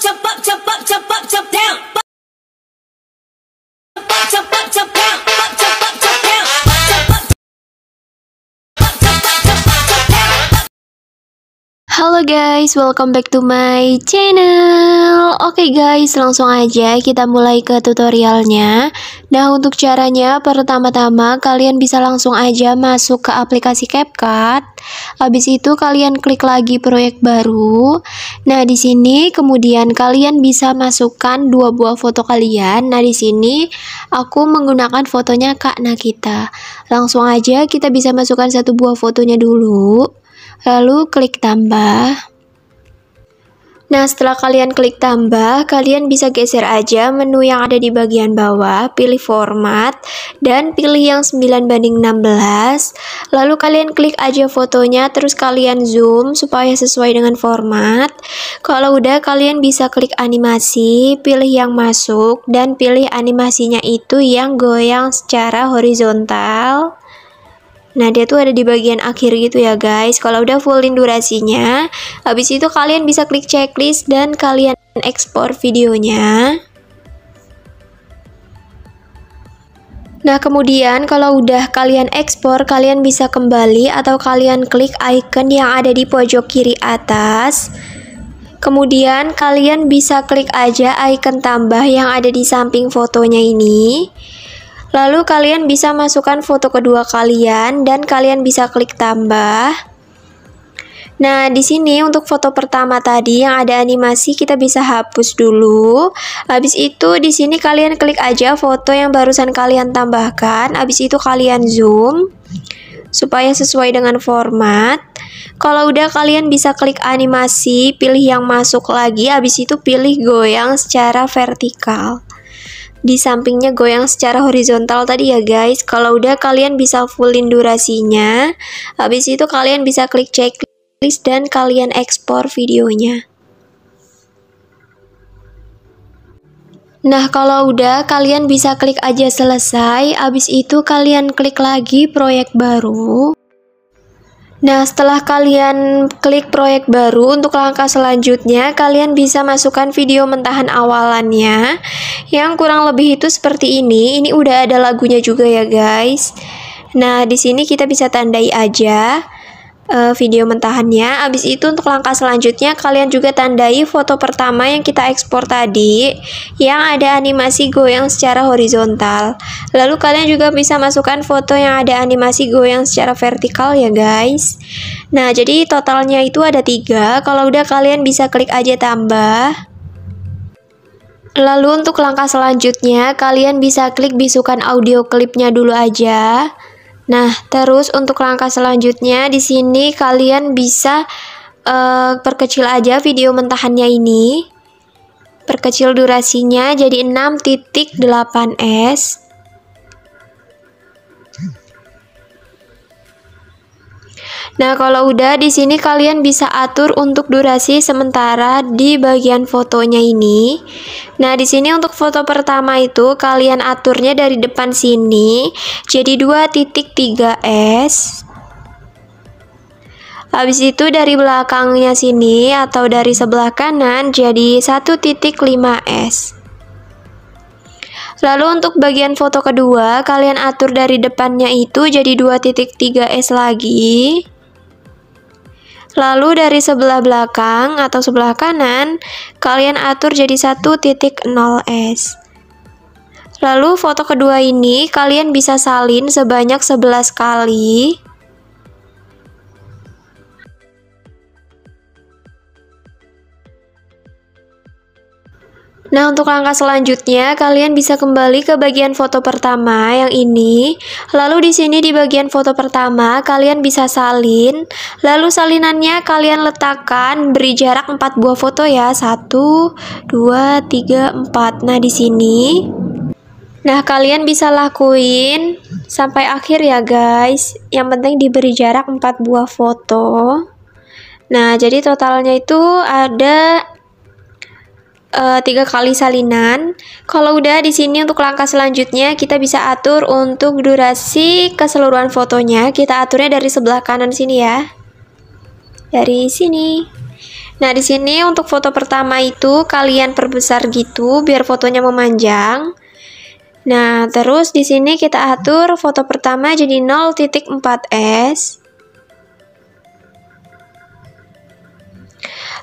jump up, jump up, jump up, jump down. Halo guys, welcome back to my channel. Oke guys, langsung aja kita mulai ke tutorialnya. Nah untuk caranya, pertama-tama kalian bisa langsung aja masuk ke aplikasi CapCut. Habis itu kalian klik lagi proyek baru. Nah di sini kemudian kalian bisa masukkan dua buah foto kalian. Nah di sini aku menggunakan fotonya Kak Nakita. Langsung aja kita bisa masukkan satu buah fotonya dulu lalu klik tambah. Nah, setelah kalian klik tambah, kalian bisa geser aja menu yang ada di bagian bawah, pilih format, dan pilih yang 9 banding 16. Lalu kalian klik aja fotonya, terus kalian zoom supaya sesuai dengan format. Kalau udah, kalian bisa klik animasi, pilih yang masuk, dan pilih animasinya itu yang goyang secara horizontal. Nah, dia tuh ada di bagian akhir gitu ya, guys. Kalau udah fullin durasinya, habis itu kalian bisa klik checklist dan kalian ekspor videonya. Nah, kemudian kalau udah kalian ekspor, kalian bisa kembali atau kalian klik icon yang ada di pojok kiri atas. Kemudian kalian bisa klik aja icon tambah yang ada di samping fotonya ini. Lalu kalian bisa masukkan foto kedua kalian dan kalian bisa klik tambah. Nah, di sini untuk foto pertama tadi yang ada animasi kita bisa hapus dulu. Habis itu di sini kalian klik aja foto yang barusan kalian tambahkan. Habis itu kalian zoom supaya sesuai dengan format. Kalau udah kalian bisa klik animasi, pilih yang masuk lagi, habis itu pilih goyang secara vertikal di sampingnya goyang secara horizontal tadi ya guys. Kalau udah kalian bisa fullin durasinya. Habis itu kalian bisa klik checklist dan kalian ekspor videonya. Nah, kalau udah kalian bisa klik aja selesai, habis itu kalian klik lagi proyek baru. Nah, setelah kalian klik proyek baru, untuk langkah selanjutnya, kalian bisa masukkan video mentahan awalannya yang kurang lebih itu seperti ini. Ini udah ada lagunya juga ya, guys. Nah, di sini kita bisa tandai aja uh, video mentahannya. Abis itu untuk langkah selanjutnya kalian juga tandai foto pertama yang kita ekspor tadi yang ada animasi goyang secara horizontal. Lalu kalian juga bisa masukkan foto yang ada animasi goyang secara vertikal ya guys. Nah jadi totalnya itu ada tiga. Kalau udah kalian bisa klik aja tambah. Lalu untuk langkah selanjutnya kalian bisa klik bisukan audio klipnya dulu aja. Nah, terus untuk langkah selanjutnya di sini kalian bisa uh, perkecil aja video mentahannya ini. Perkecil durasinya jadi 6.8s. Nah, kalau udah di sini kalian bisa atur untuk durasi sementara di bagian fotonya ini. Nah, di sini untuk foto pertama itu kalian aturnya dari depan sini jadi 2.3s. Habis itu dari belakangnya sini atau dari sebelah kanan jadi 1.5s. Lalu untuk bagian foto kedua, kalian atur dari depannya itu jadi 2.3s lagi. Lalu dari sebelah belakang atau sebelah kanan, kalian atur jadi 1.0s. Lalu foto kedua ini kalian bisa salin sebanyak 11 kali. Nah, untuk langkah selanjutnya, kalian bisa kembali ke bagian foto pertama yang ini. Lalu di sini di bagian foto pertama, kalian bisa salin. Lalu salinannya kalian letakkan beri jarak 4 buah foto ya. 1 2 3 4. Nah, di sini Nah, kalian bisa lakuin sampai akhir ya, guys. Yang penting diberi jarak 4 buah foto. Nah, jadi totalnya itu ada uh, tiga kali salinan. Kalau udah di sini untuk langkah selanjutnya kita bisa atur untuk durasi keseluruhan fotonya. Kita aturnya dari sebelah kanan sini ya. Dari sini. Nah, di sini untuk foto pertama itu kalian perbesar gitu biar fotonya memanjang. Nah, terus di sini kita atur foto pertama jadi 0.4s.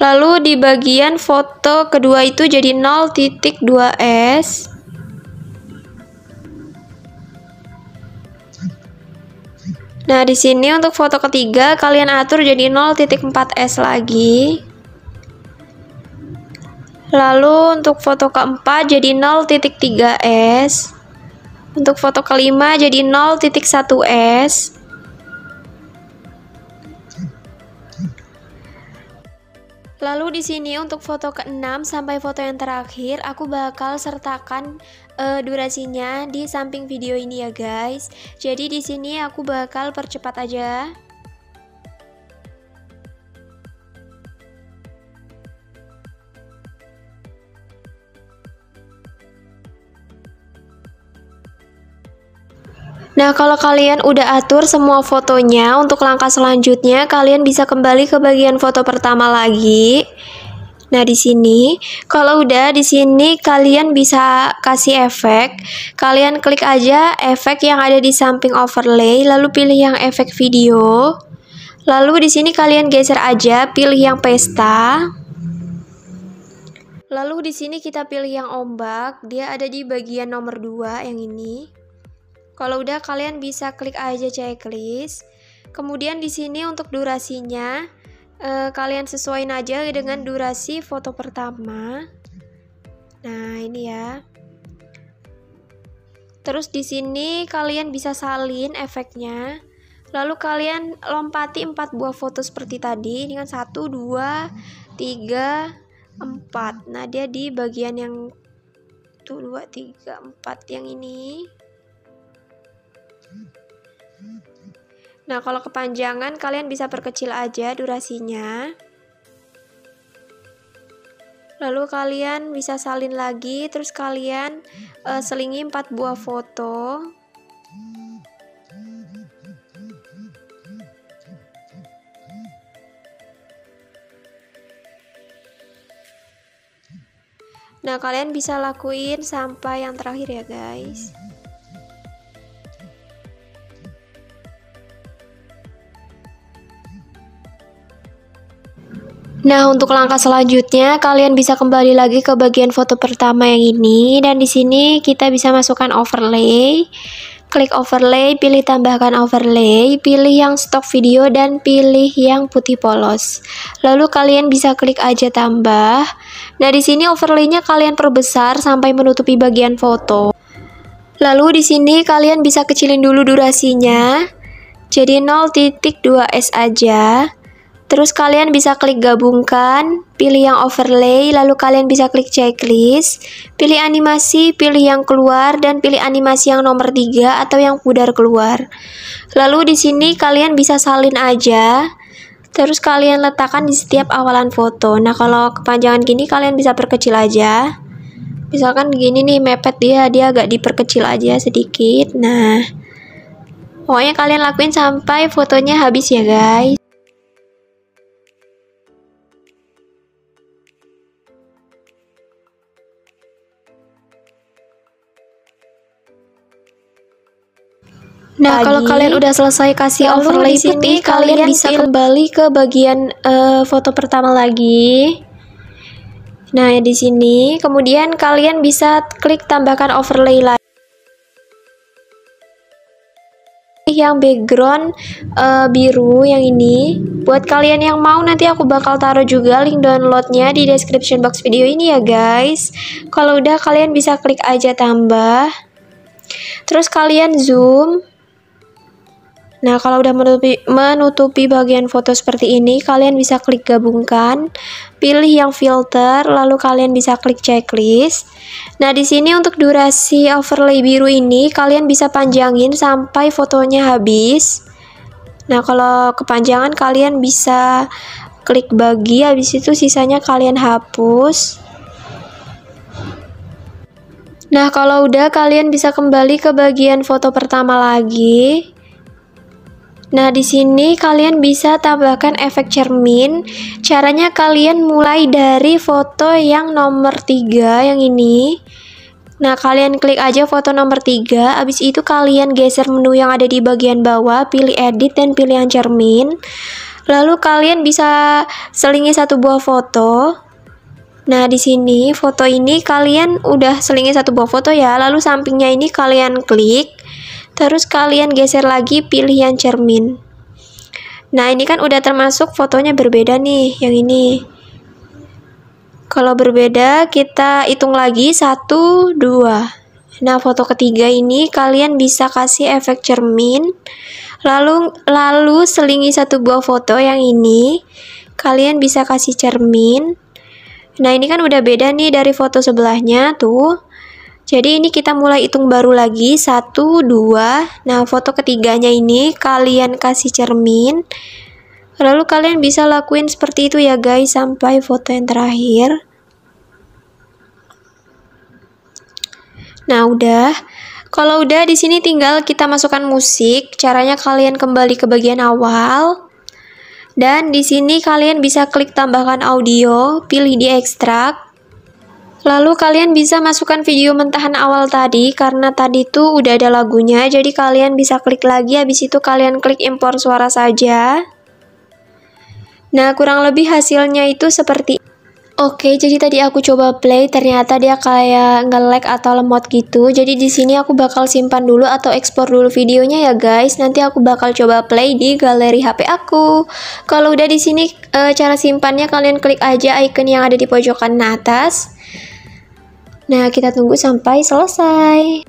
Lalu di bagian foto kedua itu jadi 0.2s. Nah, di sini untuk foto ketiga kalian atur jadi 0.4s lagi. Lalu untuk foto keempat jadi 0.3S. Untuk foto kelima jadi 0.1S. Lalu di sini untuk foto ke-6 sampai foto yang terakhir aku bakal sertakan uh, durasinya di samping video ini ya guys. Jadi di sini aku bakal percepat aja. Nah, kalau kalian udah atur semua fotonya, untuk langkah selanjutnya kalian bisa kembali ke bagian foto pertama lagi. Nah, di sini kalau udah di sini kalian bisa kasih efek. Kalian klik aja efek yang ada di samping overlay, lalu pilih yang efek video. Lalu di sini kalian geser aja, pilih yang pesta. Lalu di sini kita pilih yang ombak, dia ada di bagian nomor 2 yang ini. Kalau udah kalian bisa klik aja checklist. Kemudian di sini untuk durasinya eh, kalian sesuaiin aja dengan durasi foto pertama. Nah, ini ya. Terus di sini kalian bisa salin efeknya. Lalu kalian lompati 4 buah foto seperti tadi dengan 1 2 3 4. Nah, dia di bagian yang tuh 2 3 4 yang ini. Nah, kalau kepanjangan kalian bisa perkecil aja durasinya. Lalu kalian bisa salin lagi, terus kalian uh, selingi 4 buah foto. Nah, kalian bisa lakuin sampai yang terakhir ya, guys. Nah, untuk langkah selanjutnya kalian bisa kembali lagi ke bagian foto pertama yang ini dan di sini kita bisa masukkan overlay. Klik overlay, pilih tambahkan overlay, pilih yang stok video dan pilih yang putih polos. Lalu kalian bisa klik aja tambah. Nah, di sini overlaynya kalian perbesar sampai menutupi bagian foto. Lalu di sini kalian bisa kecilin dulu durasinya. Jadi 0.2s aja. Terus kalian bisa klik gabungkan, pilih yang overlay, lalu kalian bisa klik checklist, pilih animasi, pilih yang keluar, dan pilih animasi yang nomor 3 atau yang pudar keluar. Lalu di sini kalian bisa salin aja, terus kalian letakkan di setiap awalan foto. Nah kalau kepanjangan gini kalian bisa perkecil aja. Misalkan gini nih mepet dia, dia agak diperkecil aja sedikit. Nah, pokoknya kalian lakuin sampai fotonya habis ya guys. Nah, kalau kalian udah selesai kasih Lalu overlay sini kalian bisa kembali ke bagian uh, foto pertama lagi. Nah, di sini kemudian kalian bisa klik tambahkan overlay lagi. yang background uh, biru yang ini. Buat kalian yang mau nanti aku bakal taruh juga link downloadnya di description box video ini ya guys. Kalau udah kalian bisa klik aja tambah. Terus kalian zoom Nah, kalau udah menutupi, menutupi bagian foto seperti ini, kalian bisa klik gabungkan, pilih yang filter, lalu kalian bisa klik checklist. Nah, di sini untuk durasi overlay biru ini, kalian bisa panjangin sampai fotonya habis. Nah, kalau kepanjangan kalian bisa klik bagi, habis itu sisanya kalian hapus. Nah, kalau udah kalian bisa kembali ke bagian foto pertama lagi. Nah, di sini kalian bisa tambahkan efek cermin. Caranya kalian mulai dari foto yang nomor 3 yang ini. Nah, kalian klik aja foto nomor 3, habis itu kalian geser menu yang ada di bagian bawah, pilih edit dan pilih yang cermin. Lalu kalian bisa selingi satu buah foto. Nah, di sini foto ini kalian udah selingi satu buah foto ya. Lalu sampingnya ini kalian klik. Terus kalian geser lagi pilih yang cermin. Nah, ini kan udah termasuk fotonya berbeda nih, yang ini. Kalau berbeda, kita hitung lagi satu, dua. Nah, foto ketiga ini kalian bisa kasih efek cermin. Lalu lalu selingi satu buah foto yang ini. Kalian bisa kasih cermin. Nah, ini kan udah beda nih dari foto sebelahnya tuh. Jadi ini kita mulai hitung baru lagi. Satu, dua. Nah, foto ketiganya ini kalian kasih cermin. Lalu kalian bisa lakuin seperti itu ya guys sampai foto yang terakhir. Nah, udah. Kalau udah di sini tinggal kita masukkan musik. Caranya kalian kembali ke bagian awal. Dan di sini kalian bisa klik tambahkan audio, pilih di ekstrak. Lalu kalian bisa masukkan video mentahan awal tadi karena tadi tuh udah ada lagunya. Jadi kalian bisa klik lagi habis itu kalian klik impor suara saja. Nah, kurang lebih hasilnya itu seperti Oke, jadi tadi aku coba play, ternyata dia kayak nge-lag atau lemot gitu. Jadi di sini aku bakal simpan dulu atau ekspor dulu videonya ya guys. Nanti aku bakal coba play di galeri HP aku. Kalau udah di sini e, cara simpannya kalian klik aja icon yang ada di pojokan atas. Nah, kita tunggu sampai selesai.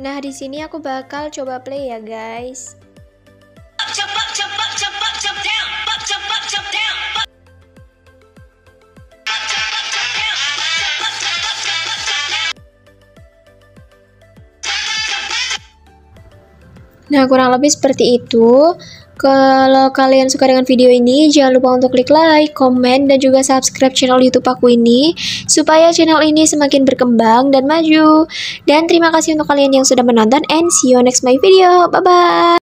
Nah, di sini aku bakal coba play ya guys. Nah, kurang lebih seperti itu. Kalau kalian suka dengan video ini, jangan lupa untuk klik like, komen, dan juga subscribe channel YouTube aku ini, supaya channel ini semakin berkembang dan maju. Dan terima kasih untuk kalian yang sudah menonton, and see you next my video. Bye-bye!